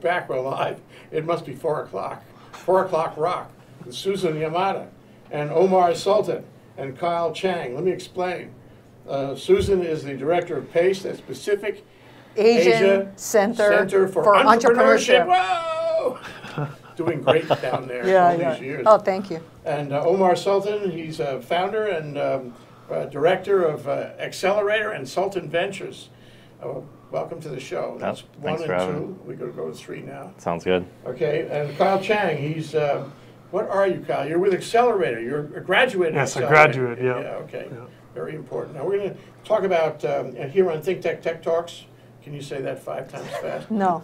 back, we're live. It must be four o'clock. Four o'clock rock with Susan Yamada and Omar Sultan and Kyle Chang. Let me explain. Uh, Susan is the director of PACE, that's Pacific Asian Asia Center, Center for, Entrepreneurship. Whoa! Doing great down there Yeah, all yeah. these years. Oh, thank you. And uh, Omar Sultan, he's a founder and um, uh, director of uh, Accelerator and Sultan Ventures. Welcome to the show. That's one thanks and for two. We're going to go to three now. Sounds good. Okay, and Kyle Chang, he's, uh, what are you, Kyle? You're with Accelerator. You're a graduate. Yes, a graduate, yeah. Yeah, okay. Yeah. Very important. Now, we're going to talk about, um, here on Think Tech Tech Talks, can you say that five times fast? No.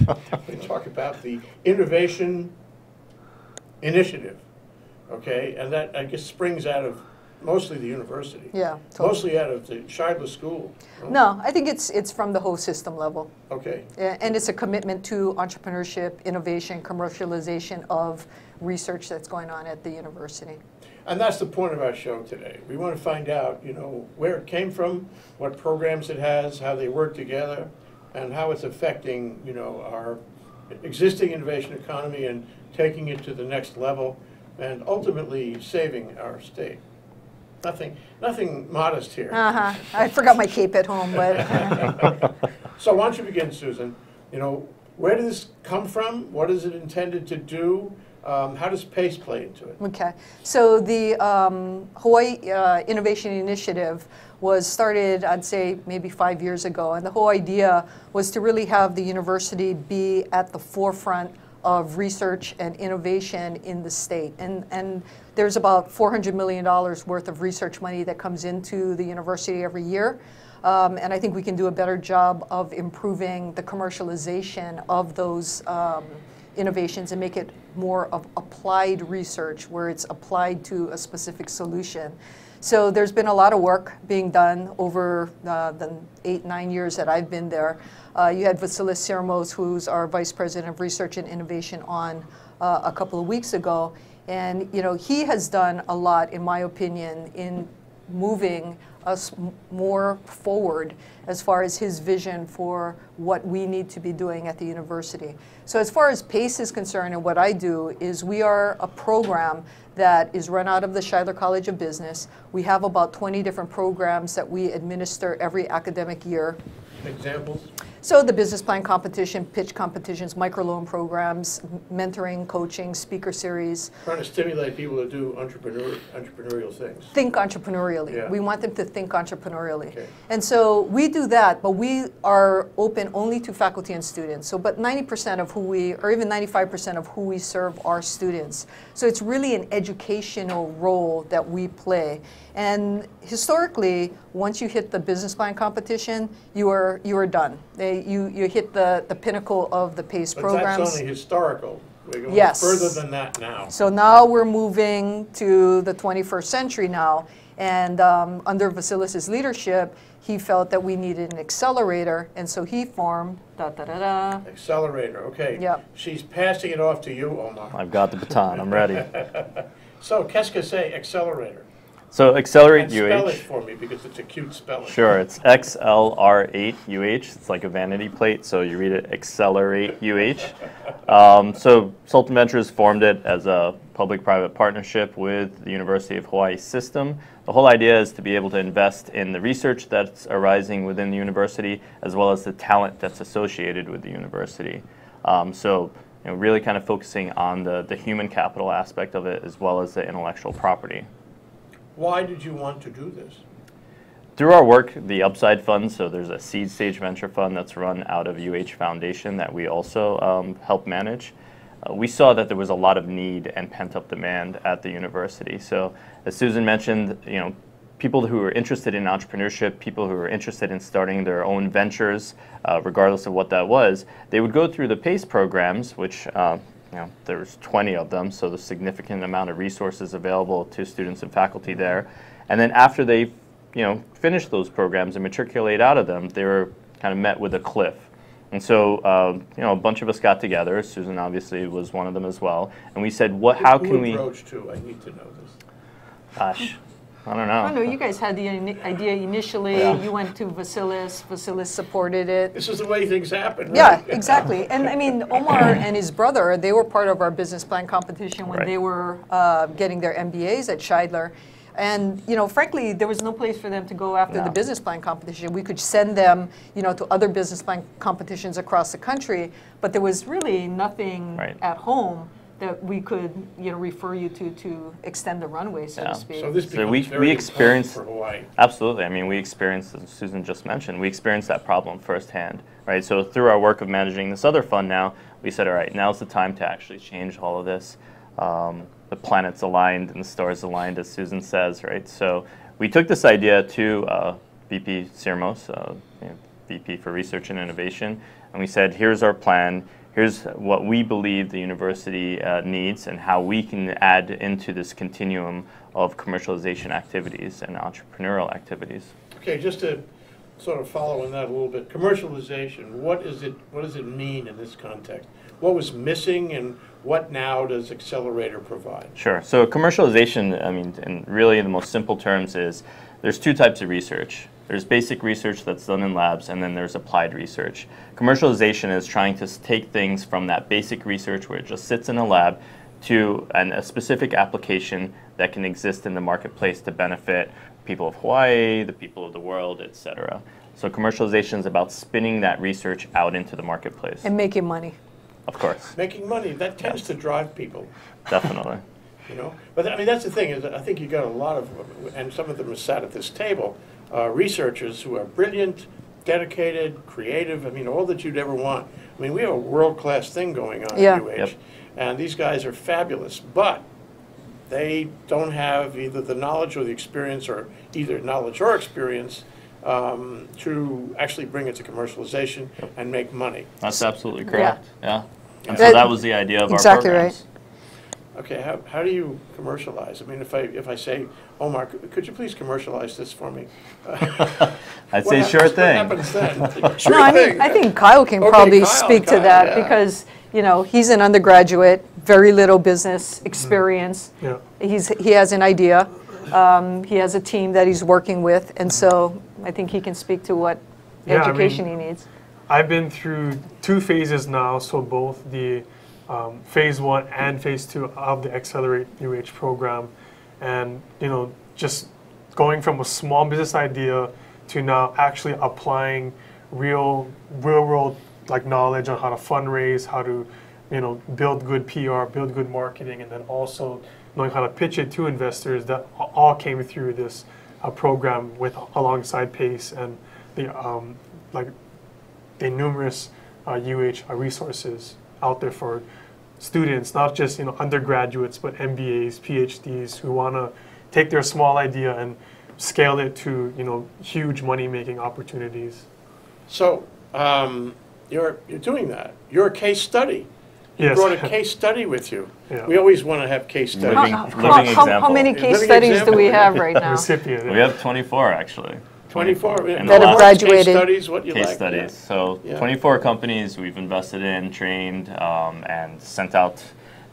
we talk about the innovation initiative, okay? And that, I guess, springs out of mostly the university. Yeah. totally. Mostly out of the Shidler School. right? No, I think it's it's from the whole system level, Okay, and it's a commitment to entrepreneurship, innovation, commercialization of research that's going on at the university. and that's the point of our show today. We want to find out, you know, where it came from, what programs it has, how they work together, and how it's affecting, you know, our existing innovation economy and taking it to the next level, and ultimately saving our state. Nothing, nothing modest here. Uh huh. I forgot my cape at home, but So why don't you begin, Susan? You know, where did this come from? What is it intended to do? Um, how does PACE play into it? Okay, so the um, Hawaii uh, Innovation Initiative was started, I'd say, maybe five years ago, and the whole idea was to really have the university be at the forefront of research and innovation in the state. And, and there's about $400 million worth of research money that comes into the university every year. Um, and I think we can do a better job of improving the commercialization of those um, innovations and make it more of applied research where it's applied to a specific solution. So there's been a lot of work being done over uh, the eight, nine years that I've been there. Uh, you had Vassilis Syrmos, who's our Vice President of Research and Innovation, on uh, a couple of weeks ago. And you know, he has done a lot, in my opinion, in moving us more forward as far as his vision for what we need to be doing at the university. So as far as PACE is concerned and what I do is we are a program that is run out of the Shidler College of Business. We have about 20 different programs that we administer every academic year. Examples? So the business plan competition, pitch competitions, microloan programs, mentoring, coaching, speaker series, Trying to stimulate people to do entrepreneur, entrepreneurial things. think entrepreneurially. Yeah. We want them to think entrepreneurially. Okay. And so we do that, but we are open only to faculty and students. So, but 90% of who we, or even 95% of who we serve are students. So it's really an educational role that we play. And historically, once you hit the business plan competition, you are you are done. They, you you hit the, the pinnacle of the PACE But programs. that's only historical. We're going Yes. further than that now. So now we're moving to the 21st century now. And um, under Vassilis' leadership, he felt that we needed an accelerator, and so he formed da da da da. Accelerator, okay. Yep. She's passing it off to you, Omar. I've got the baton. I'm ready. So, qu'est-ce que c'est accelerator? So accelerate And spell it UH. for me because it's a cute spelling. Sure, it's XLR8UH. It's like a vanity plate, so you read it accelerate UH. Um, so Sultan Ventures formed it as a public-private partnership with the University of Hawaii system. The whole idea is to be able to invest in the research that's arising within the university, as well as the talent that's associated with the university. Um, so you know, really kind of focusing on the, the human capital aspect of it, as well as the intellectual property. Why did you want to do this? Through our work, the Upside Fund, so there's a seed stage venture fund that's run out of UH Foundation that we also um, help manage. Uh, we saw that there was a lot of need and pent up demand at the university. So, as Susan mentioned, you know, people who are interested in entrepreneurship, people who are interested in starting their own ventures, uh, regardless of what that was, they would go through the PACE programs, which uh, you know, there's 20 of them, so there's significant amount of resources available to students and faculty there. And then after they, you know, finish those programs and matriculate out of them, they were kind of met with a cliff. And so, um, you know, a bunch of us got together. Susan obviously was one of them as well. And we said, what? How Who can we? I need to know this. Gosh, I don't know. I don't know, you guys had the ini- idea initially, Yeah. you went to Vassilis, Vassilis supported it. This is the way things happen. Yeah, exactly. And I mean, Omar and his brother, they were part of our business plan competition when Right. they were uh, getting their MBAs at Shidler. And, you know, frankly, there was no place for them to go after the business plan competition. We could send them, you know, to other business plan competitions across the country, but there was really nothing Right. at home that we could, you know, refer you to to extend the runway, so Yeah. to speak. So this So becomes we- very we important experienced- for Hawaii. Absolutely. I mean, we experienced, as Susan just mentioned, we experienced that problem firsthand, right? So through our work of managing this other fund now, we said, all right, now's the time to actually change all of this. Um, the planets aligned and the stars aligned, as Susan says, right? So we took this idea to uh, VP Syrmos, uh, you know, VP for Research and Innovation, and we said, here's our plan. Here's what we believe the university uh, needs and how we can add into this continuum of commercialization activities and entrepreneurial activities. Okay, just to sort of follow on that a little bit, commercialization, what is it, what does it mean in this context? What was missing and what now does Accelerator provide? Sure. So commercialization, I mean, in really the most simple terms is there's two types of research. There's basic research that's done in labs, and then there's applied research. Commercialization is trying to take things from that basic research where it just sits in a lab to an, a specific application that can exist in the marketplace to benefit people of Hawaii, the people of the world, et cetera. So commercialization is about spinning that research out into the marketplace. And making money. Of course, Making money, that tends to drive people, definitely. You know? But I mean, that's the thing, is that I think you got a lot of, and some of them are sat at this table, uh, researchers who are brilliant, dedicated, creative, I mean, all that you'd ever want. I mean, we have a world-class thing going on Yeah. at UH. Yep. And these guys are fabulous, but they don't have either the knowledge or the experience, or either knowledge or experience, um, to actually bring it to commercialization and make money. That's absolutely correct. Yeah. And That- so that was the idea of Exactly our right. Programs. Okay, how, how do you commercialize? I mean, if I, if I say, Omar, could could you please commercialize this for me? I'd say hap- sure What thing. happens then? No, Sure I thing. think, I think Kyle can Okay, probably Kyle, speak to that yeah. because, you know, he's an undergraduate, very little business experience. Yeah. He's, he has an idea. Um, he has a team that he's working with, and so I think he can speak to what Yeah, I education mean- he needs. I've been through two phases now, so both the um, phase one and phase two of the Accelerate UH program, and you know, just going from a small business idea to now actually applying real, real world like knowledge on how to fundraise, how to, you know, build good PR, build good marketing, and then also knowing how to pitch it to investors. That all came through this uh, program with alongside Pace and the um, like the numerous uh, UH uh, resources out there for students, not just you know undergraduates, but MBAs, PhDs who want to take their small idea and scale it to you know huge money making opportunities. So, um, you're, you're doing that. You're a case study. You Yes. brought a case study with you. Yeah. We always want to have case studies. Living- How- living how- how- How example. many Living case studies do we have right now? Recipient. We have 24 actually. 24 in the That have last graduated. Case studies, what you case like. studies. So Yeah. 24 companies we've invested in, trained, um, and sent out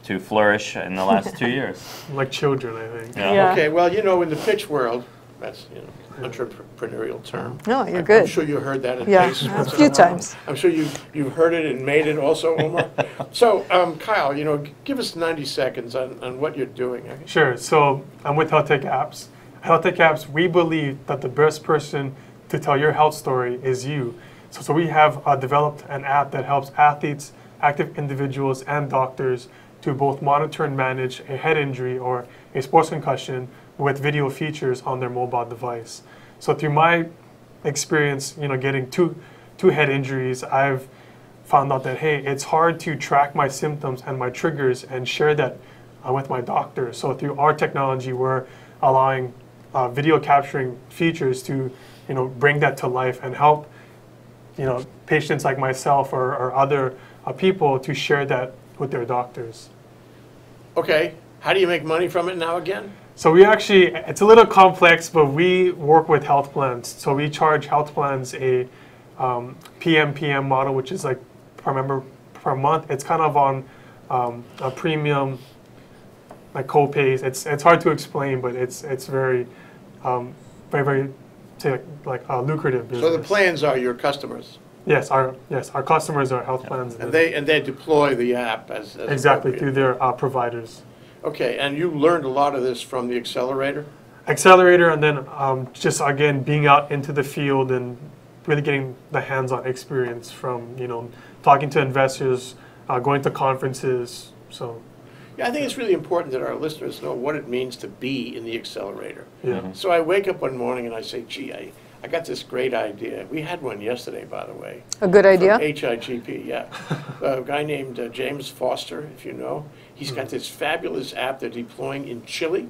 to flourish in the last two years. like children, I think. Yeah. Yeah. Okay, well, you know, in the pitch world, that's, you know, entrepreneurial term. No, you're good. I'm good. sure you heard that at Yeah, Pace a once in few while. times. I'm sure you, you've heard it and made it also, Omar. So, um, Kyle, you know, g- give us 90 seconds on, on what you're doing. Sure. So I'm with Health Tech Apps. Health Tech Apps, we believe that the best person to tell your health story is you. So, so we have uh, developed an app that helps athletes, active individuals, and doctors to both monitor and manage a head injury or a sports concussion with video features on their mobile device. So through my experience, you know, getting two two head injuries, I've found out that hey, it's hard to track my symptoms and my triggers and share that uh, with my doctor. So through our technology, we're allowing uh, video capturing features to you know bring that to life and help you know patients like myself or, or other uh, people to share that with their doctors. Okay, how do you make money from it now again? So we actually, it's a little complex, but we work with health plans. So we charge health plans a um, PMPM model, which is like per member per month. It's kind of on um, a premium, like co-pays. It's it's hard to explain, but it's it's very um, very very say like, like uh, lucrative business. So the plans are your customers, Yes, our yes our customers are health plans. and they, and they deploy the app as. as exactly through their uh, providers. Okay, and you learned a lot of this from the accelerator? Accelerator, and then um, just again being out into the field and really getting the hands-on experience from you know talking to investors, uh, going to conferences. So Yeah, I think it's really important that our listeners know what it means to be in the accelerator. yeah. So I wake up one morning and I say, gee, I, I got this great idea. We had one yesterday, by the way. A good idea? HIGP, yeah. a guy named uh, James Foster, if you know. He's got this fabulous app they're deploying in Chile,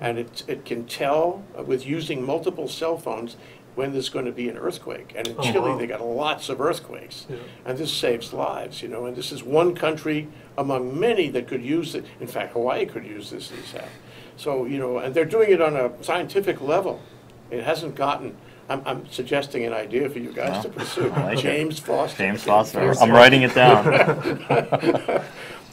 and it, it can tell uh, with using multiple cell phones when there's going to be an earthquake. And in Oh, Chile, wow. they got lots of earthquakes. Yeah. And this saves lives, you know. And this is one country among many that could use it. In fact, Hawaii could use this, this app. So, you know, and they're doing it on a scientific level. It hasn't gotten, I'm, I'm suggesting an idea for you guys to pursue. I like it. James Foster. James Foster. I'm writing it down.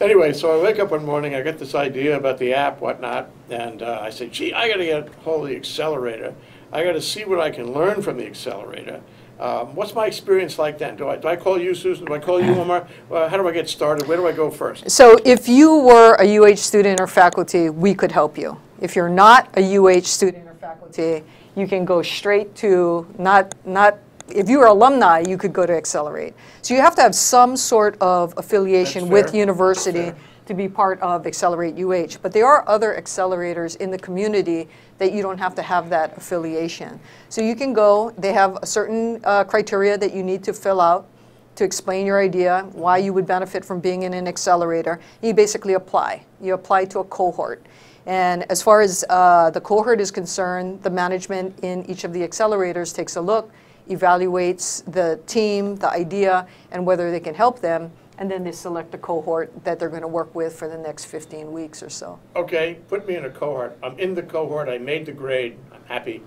Anyway, so I wake up one morning, I get this idea about the app, whatnot, and uh, I say, gee, I gotta get hold of the accelerator. I gotta see what I can learn from the accelerator. Um, what's my experience like then? Do I, do I call you, Susan? Do I call you, Omar? Uh, how do I get started? Where do I go first? So if you were a UH student or faculty, we could help you. If you're not a UH student or faculty, you can go straight to, not, not, if you are alumni, you could go to Accelerate. So you have to have some sort of affiliation with university to be part of Accelerate UH. But there are other accelerators in the community that you don't have to have that affiliation. So you can go, they have a certain uh, criteria that you need to fill out to explain your idea, why you would benefit from being in an accelerator. You basically apply. You apply to a cohort. And as far as uh, the cohort is concerned, the management in each of the accelerators takes a look, evaluates the team, the idea, and whether they can help them, and then they select a cohort that they're going to work with for the next 15 weeks or so. Okay, put me in a cohort. I'm in the cohort, I made the grade, I'm happy.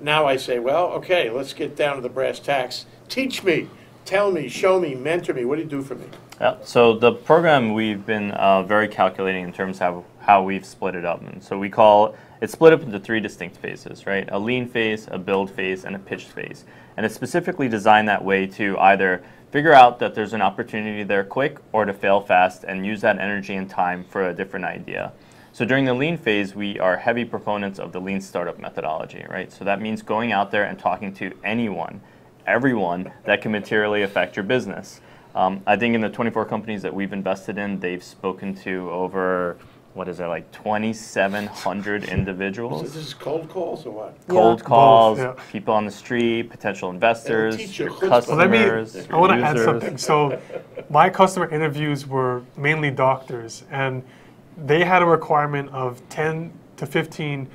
Now I say, well, okay, let's get down to the brass tacks. Teach me, tell me, show me, mentor me. What do you do for me? Yeah, so the program we've been uh, very calculating in terms of how we've split it up. And so we call it's split up into three distinct phases, right? A lean phase, a build phase, and a pitch phase. And it's specifically designed that way to either figure out that there's an opportunity there quick or to fail fast and use that energy and time for a different idea. So during the lean phase, we are heavy proponents of the lean startup methodology, right? So that means going out there and talking to anyone, everyone that can materially affect your business. Um, I think in the 24 companies that we've invested in, they've spoken to over, what is it, like 2,700 So individuals. this is cold calls or what? Cold Yeah. calls, Both, yeah. people on the street, potential investors, teach you your chutzpah. Well, let me. I want to add something. So, my customer interviews were mainly doctors, and they had a requirement of 10 to 15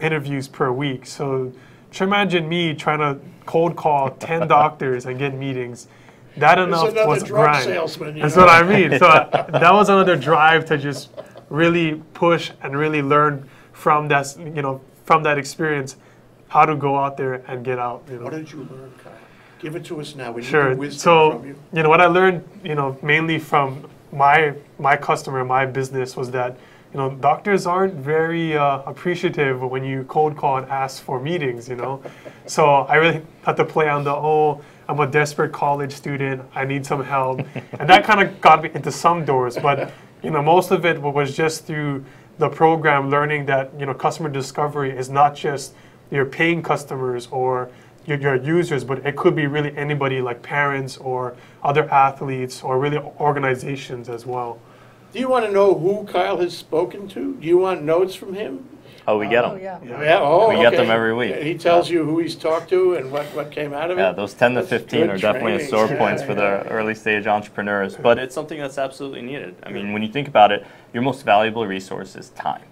interviews per week. So, just imagine me trying to cold call 10 doctors and get meetings. That enough another was drug grind. salesman, you That's know? what I mean. So that was another drive to just really push and really learn from that, you know, from that experience, how to go out there and get out. You know. What did you learn, Kyle? Give it to us now. We Sure. wisdom So, you. you know, what I learned, you know, mainly from my my customer, my business was that, you know, doctors aren't very uh, appreciative when you cold call and ask for meetings, you know. so I really had to play on the oh, I'm a desperate college student, I need some help, and that kind of got me into some doors, but you know, most of it was just through the program learning that you know customer discovery is not just your paying customers or your, your users, but it could be really anybody like parents or other athletes or really organizations as well. Do you want to know who Kyle has spoken to? Do you want notes from him? Oh, we get them. Oh, yeah. Yeah, oh, We get okay. them every week. He tells you who he's talked to and what, what came out of it? Yeah, those 10 to That's 15 good are definitely a training. sore Yeah, points for the early stage entrepreneurs, but it's something that's absolutely needed. I mean, when you think about it, your most valuable resource is time,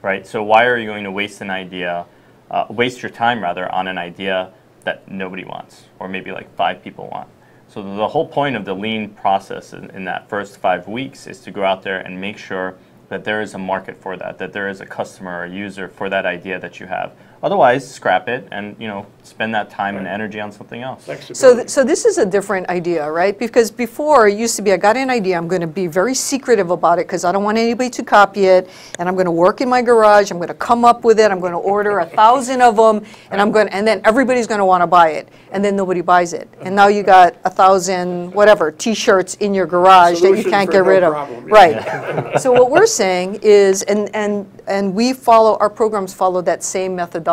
right? So why are you going to waste an idea, uh, waste your time rather, on an idea that nobody wants, or maybe like five people want? So the whole point of the lean process in, in that first five weeks is to go out there and make sure that there is a market for that, that there is a customer or user for that idea that you have. Otherwise, scrap it and you know spend that time and energy on something else. So, th- so this is a different idea, right? Because before it used to be, I got an idea, I'm going to be very secretive about it because I don't want anybody to copy it, and I'm going to work in my garage. I'm going to come up with it. I'm going to order a thousand of them, and I'm going, and then everybody's going to want to buy it, and then nobody buys it, and now you got a thousand whatever T-shirts in your garage that you can't get no rid of. problem, yeah. Right. so what we're saying is, and and and we follow our programs follow that same methodology.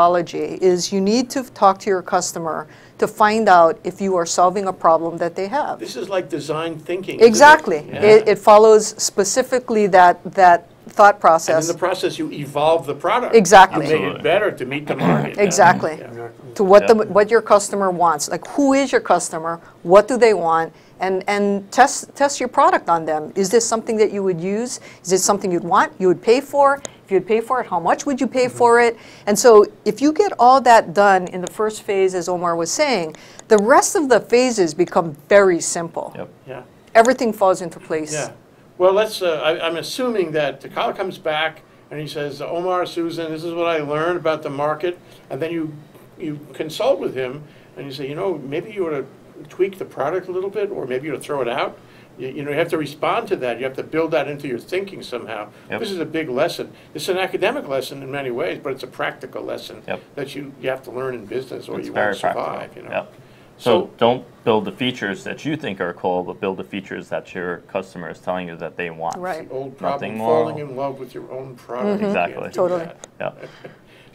Is you need to talk to your customer to find out if you are solving a problem that they have. This is like design thinking. isn't it? Exactly. Yeah. It, it follows specifically that that thought process. And in process. the process, you evolve the product. Exactly. You make it better to meet the market. Exactly. Yeah. to what the what your customer wants. Like who is your customer? What do they want? And and test test your product on them. Is this something that you would use? Is it something you'd want? You would pay for? If you'd pay for it, how much would you pay for it? And so if you get all that done in the first phase, as Omar was saying, the rest of the phases become very simple. Yep. Yeah. Everything falls into place. Yeah. Well, let's, uh, I, I'm assuming that the caller comes back and he says, Omar, Susan, this is what I learned about the market. And then you, you consult with him and you say, you know, maybe you ought to tweak the product a little bit, or maybe you ought to throw it out. You, you know, you have to respond to that. You have to build that into your thinking somehow. Yep. This is a big lesson. It's an academic lesson in many ways, but it's a practical lesson Yep. that you, you have to learn in business or It's you very won't survive, practical. you know. Yep. So, So- don't build the features that you think are cool, but build the features that your customer is telling you that they want. Right. Old Nothing problem, more. falling in love with your own product. Mm-hmm. You Exactly. Totally. that.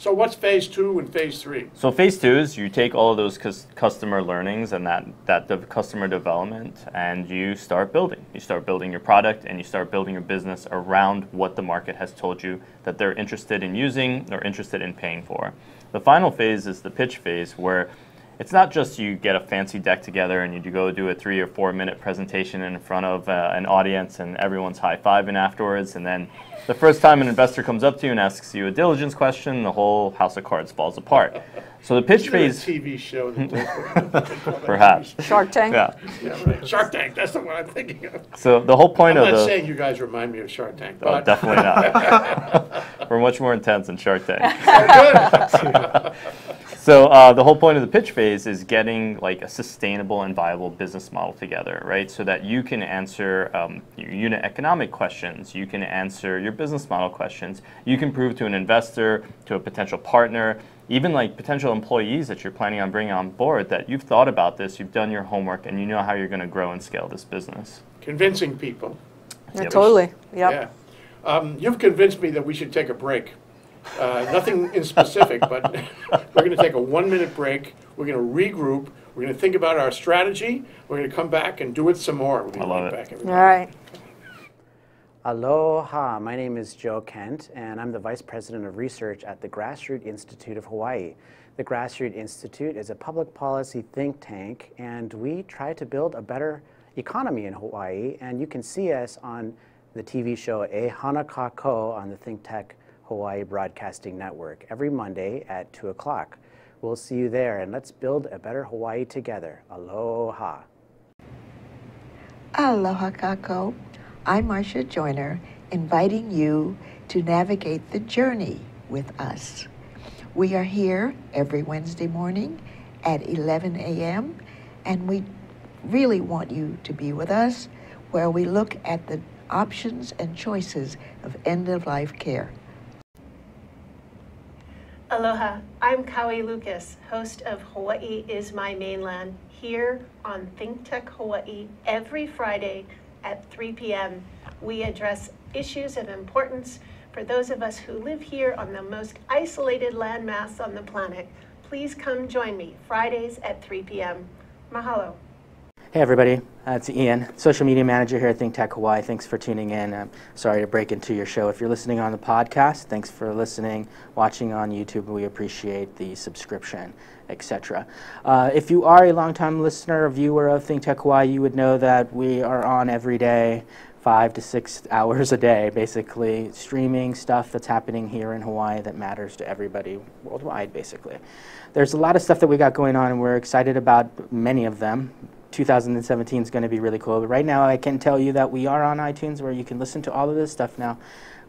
So what's phase two and phase three? So phase two is you take all of those cus- customer learnings and that that de- customer development, and you start building. You start building your product, and you start building your business around what the market has told you that they're interested in using or interested in paying for. The final phase is the pitch phase, where it's not just you get a fancy deck together and you go do a three or four minute presentation in front of uh, an audience and everyone's high fiving afterwards, and then the first time an investor comes up to you and asks you a diligence question, the whole house of cards falls apart. So the pitch Isn't a phase, TV show that they call that Perhaps. Shark Tank? yeah. Yeah, right. Shark Tank, that's the one I'm thinking of. So the whole point I'm of not the saying you guys remind me of Shark Tank, Oh, definitely not. We're much more intense than Shark Tank. So uh, the whole point of the pitch phase is getting like a sustainable and viable business model together, right? So that you can answer um, your unit economic questions, you can answer your business model questions, you can prove to an investor, to a potential partner, even like potential employees that you're planning on bringing on board that you've thought about this, you've done your homework, and you know how you're going to grow and scale this business. Convincing people. Yeah, Yep. totally. Yep. Yeah. Um, You've convinced me that we should take a break. Uh, Nothing in specific, but we're going to take a one-minute break. We're going to regroup. We're going to think about our strategy. We're going to come back and do it some more. We're gonna I love be it. back, All everybody. right. Aloha, my name is Joe Kent, and I'm the Vice President of Research at the Grassroot Institute of Hawaii. The Grassroot Institute is a public policy think tank, and we try to build a better economy in Hawaii. And you can see us on the TV show E Hana Kakou on the Think Tech Hawaii Broadcasting Network every Monday at 2 o'clock. We'll see you there, and let's build a better Hawaii together. Aloha. Aloha Kakou. I'm Marcia Joyner, inviting you to navigate the journey with us. We are here every Wednesday morning at 11 a.m., and we really want you to be with us where we look at the options and choices of end of life care. Aloha, I'm Kaui Lucas, host of Hawaii is My Mainland, here on Think Tech Hawaii every Friday at 3 p.m. We address issues of importance for those of us who live here on the most isolated landmass on the planet. Please come join me Fridays at 3 p.m. Mahalo. Hey everybody, uh, it's Ian, social media manager here at Think Tech Hawaii. Thanks for tuning in. I'm sorry to break into your show. If you're listening on the podcast, thanks for listening, watching on YouTube. We appreciate the subscription, etc. Uh, if you are a longtime listener or viewer of Think Tech Hawaii, you would know that we are on every day, five to six hours a day, basically streaming stuff that's happening here in Hawaii that matters to everybody worldwide, basically. There's a lot of stuff that we got going on, and we're excited about many of them. 2017 is going to be really cool. But right now, I can tell you that we are on iTunes where you can listen to all of this stuff now.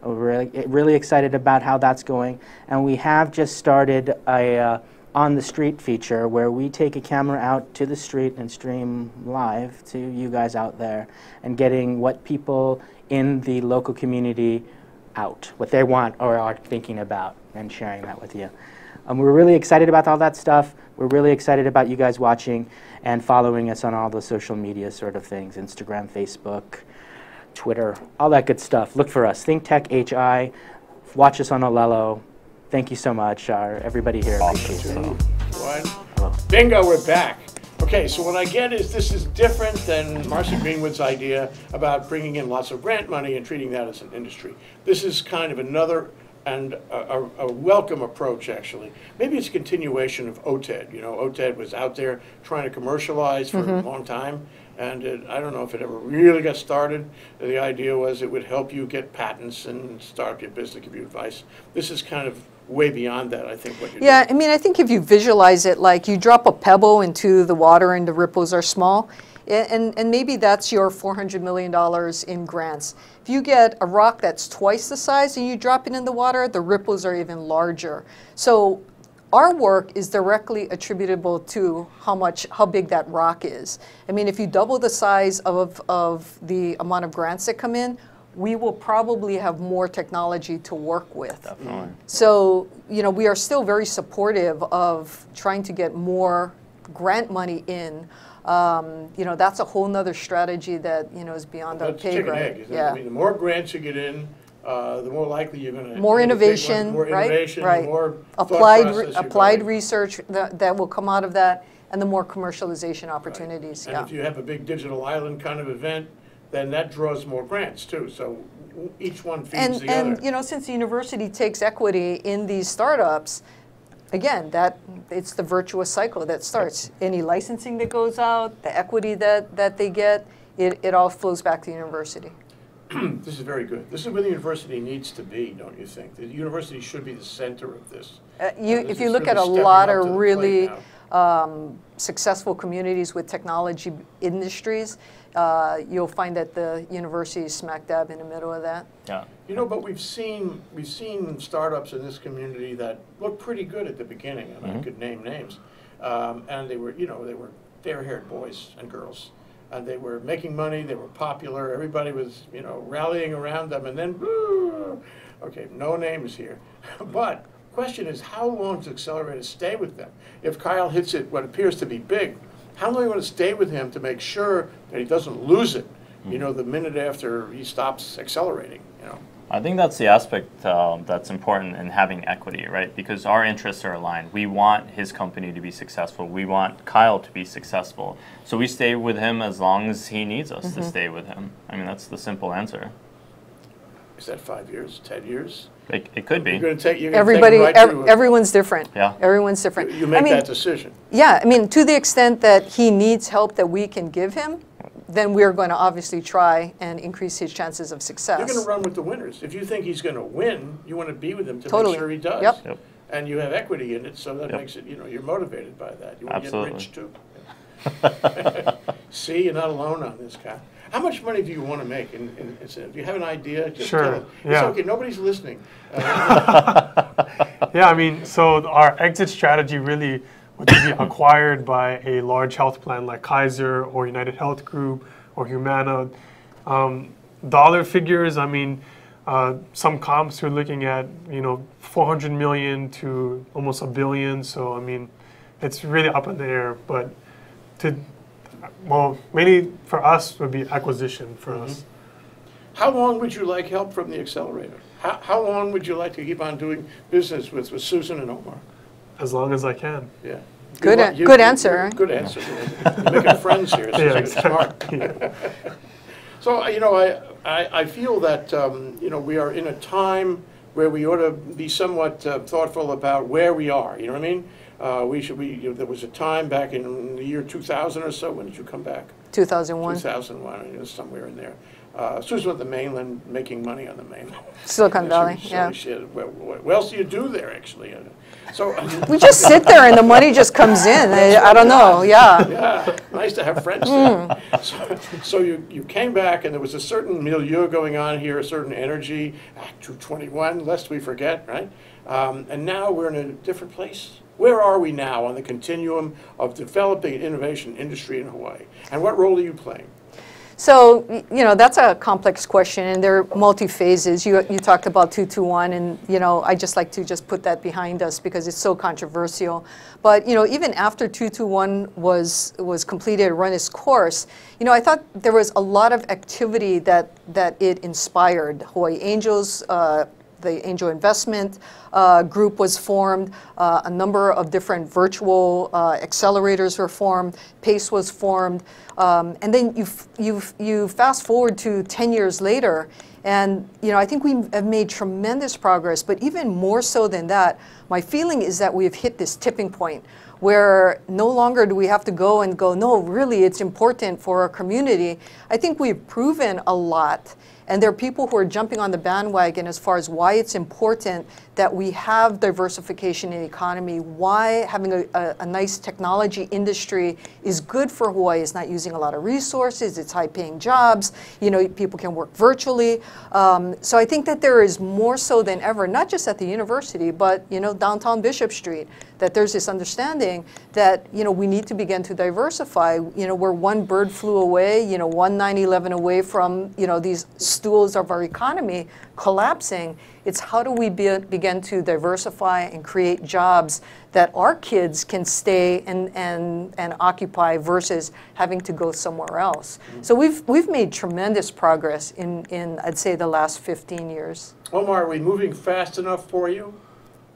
We're really, really excited about how that's going. And we have just started a uh, on the street feature where we take a camera out to the street and stream live to you guys out there and getting what people in the local community out, what they want or are thinking about, and sharing that with you. Um, we're really excited about all that stuff. We're really excited about you guys watching and following us on all the social media sort of things Instagram, Facebook, Twitter, all that good stuff. Look for us, Think Tech HI. Watch us on Olelo. Thank you so much. Our, everybody here appreciates it. One. Bingo, we're back. Okay, so what I get is this is different than Marcia Greenwood's idea about bringing in lots of grant money and treating that as an industry. This is kind of another and a, a, a welcome approach, actually. Maybe it's a continuation of OTED. You know, OTED was out there trying to commercialize for a mm-hmm. long time, and it, I don't know if it ever really got started. The idea was it would help you get patents and start up your business, give you advice. This is kind of way beyond that, I think, what you're Yeah, I mean, I think if you visualize it like you drop a pebble into the water and the ripples are small, and, and maybe that's your $400 million in grants. If you get a rock that's twice the size and you drop it in the water, the ripples are even larger. So our work is directly attributable to how much, how big that rock is. I mean, if you double the size of, of the amount of grants that come in, we will probably have more technology to work with. Definitely. So, you know, we are still very supportive of trying to get more grant money in. Um, you know, that's a whole nother strategy that, you know, is beyond our pay chicken grade. egg, isn't it? Yeah. I mean, the more grants you get in, uh, the more likely you're. More get a one, innovation, More right? innovation, Right. more Applied, re- applied going. research that, that will come out of that, and the more commercialization opportunities, And yeah. if you have a big digital island kind of event, then that draws more grants too, so each one feeds And, the other. and, you know, since the university takes equity in these startups, again, that, it's the virtuous cycle that starts. Any licensing that goes out, the equity that, that they get, it, it all flows back to the university. This is very good. This is where the university needs to be, don't you think? The university should be the center of this. Uh, You, This if you is look at a lot of to the plate really um, successful communities with technology industries, uh, you'll find that the university is smack dab in the middle of that. Yeah. You know, but we've seen, we've seen startups in this community that looked pretty good at the beginning, and I Mhm. could name names. Um, and they were, you know, they were fair-haired boys and girls. And they were making money, they were popular, everybody was, you know, rallying around them, and then, okay, no names here. But, question is, how long does Accelerator stay with them? If Kyle hits it, what appears to be big, how long are you want to stay with him to make sure that he doesn't lose it, you hmm. know, the minute after he stops accelerating, you know? I think that's the aspect um, that's important in having equity, right? Because our interests are aligned. We want his company to be successful. We want Kyle to be successful. So we stay with him as long as he needs us to stay with him. I mean, that's the simple answer. Is that five years, 10 years? It, it could You're be. going to take, you're going to take Everybody, him right ev- everyone's different. Yeah. Everyone's different. You I make mean, that decision. Yeah, I mean, to the extent that he needs help that we can give him, then we're going to obviously try and increase his chances of success. You're going to run with the winners. If you think he's going to win, you want to be with him to Totally. make sure he does. Yep. Yep. And you have equity in it, so that Yep. makes it, you know, you're motivated by that. You want to get rich too. See, you're not alone on this, guy. How much money do you want to make? in- in- in- Do you have an idea? Just Sure, tell us. It's yeah. okay, nobody's listening. Uh, Yeah, I mean, so our exit strategy really would be acquired by a large health plan like Kaiser or United Health Group or Humana. Um, dollar figures, I mean, uh, some comps are looking at, you know, 400 million to almost a billion. So, I mean, it's really up in the air. But to, well, mainly for us would be acquisition for us. How long would you like help from the accelerator? How, how long would you like to keep on doing business with, with Susan and Omar? As long as I can. Yeah. Good You you- good you- answer, you're- Good answer. You're making friends here. This Yeah, is good. Smart. So, uh, you know, I, I, I feel that, um, you know, we are in a time where we ought to be somewhat uh, thoughtful about where we are, you know what I mean? Uh, we should be, you know, there was a time back in the year 2000 or so, when did you come back? 2001. 2001, you know, somewhere in there, Uh, Susan at the mainland, making money on the mainland. Silicon Valley, so yeah. she had- What what- what else do you do there, actually? So, We just sit there and the money just comes in. I, I don't know, yeah. yeah, nice to have friends there. So- So you, you came back and there was a certain milieu going on here, a certain energy, Act 221, lest we forget, right? Um, And now we're in a different place. Where are we now on the continuum of developing an innovation industry in Hawaii? And what role are you playing? So, you know, that's a complex question, and there are multi-phases. You, you talked about 221, and, you know, I just like to just put that behind us because it's so controversial. But, you know, even after 221 was, was completed, run its course, you know, I thought there was a lot of activity that, that it inspired. Hawaii Angels, uh, the angel investment uh, group was formed. Uh, a number of different virtual uh, accelerators were formed. PACE was formed. Um, and then you, you, you fast forward to 10 years later, and you know, I think we have made tremendous progress, but even more so than that, my feeling is that we have hit this tipping point where no longer do we have to go and go, no, really, it's important for our community. I think we've proven a lot. And there are people who are jumping on the bandwagon as far as why it's important that we have diversification in the economy, why having a, a, a nice technology industry is good for Hawaii. It's not using a lot of resources, it's high paying jobs, you know, people can work virtually. Um, so I think that there is more so than ever, not just at the university, but, you know, downtown Bishop Street, that there's this understanding that, you know, we need to begin to diversify. You know, we're one bird flew away, you know, one 9-11 away from, you know, these stools of our economy collapsing. It's how do we be, begin to diversify and create jobs that our kids can stay and, and, and occupy versus having to go somewhere else. Mm-hmm. So we've, we've made tremendous progress in, in, I'd say, the last 15 years. Omar, are we moving fast enough for you?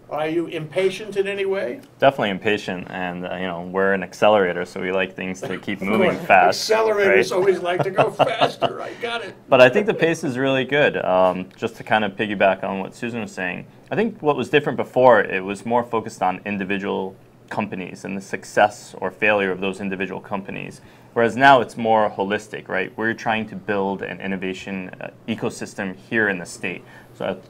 Are you impatient in any way? Definitely impatient, and uh, you know we're an accelerator, so we like things to keep moving fast. Accelerators right? always like to go faster. I got it. But I think the pace is really good. Um, just to kind of piggyback on what Susan was saying, I think what was different before, it was more focused on individual companies and the success or failure of those individual companies. Whereas now it's more holistic, right? We're trying to build an innovation uh, ecosystem here in the state. So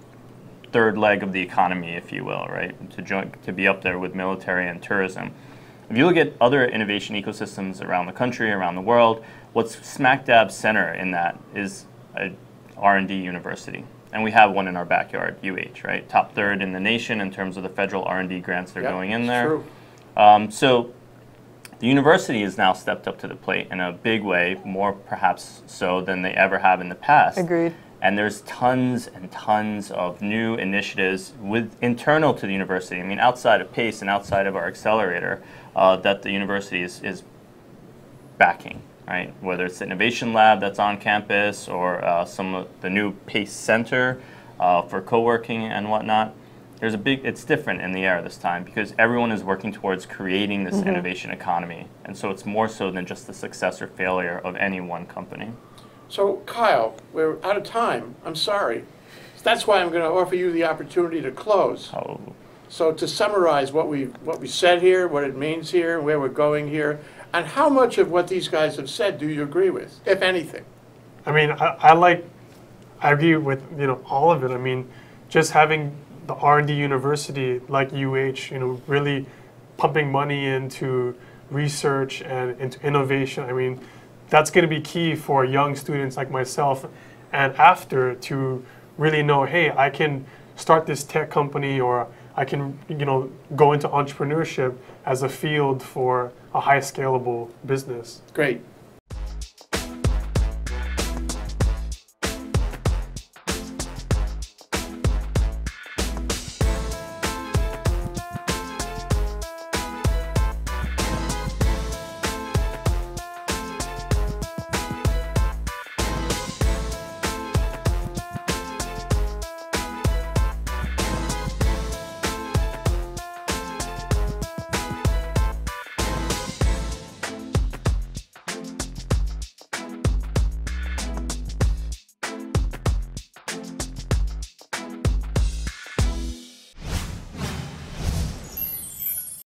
third leg of the economy, if you will, right? To join, to be up there with military and tourism. If you look at other innovation ecosystems around the country, around the world, what's smack dab center in that is a R&D university. And we have one in our backyard, UH, right? Top third in the nation in terms of the federal R&D grants that are Yep, going in there. true. Um, so the university has now stepped up to the plate in a big way, more perhaps so than they ever have in the past. Agreed. And there's tons and tons of new initiatives with internal to the university. I mean, outside of PACE and outside of our accelerator, uh, that the university is, is backing, right? Whether it's the innovation lab that's on campus or uh, some of the new PACE center uh, for co-working and whatnot. There's a big, it's different in the air this time because everyone is working towards creating this innovation economy. And so it's more so than just the success or failure of any one company. So, Kyle, we're out of time. I'm sorry. That's why I'm going to offer you the opportunity to close. Oh, So, to summarize what we what we said here, what it means here, where we're going here, and how much of what these guys have said do you agree with, if anything? I mean, I, I like, I agree with you know all of it. I mean, just having the R and D university like UH, you know, really pumping money into research and into innovation. I mean, that's going to be key for young students like myself and after to really know, hey, I can start this tech company or I can, you know, go into entrepreneurship as a field for a high scalable business. Great.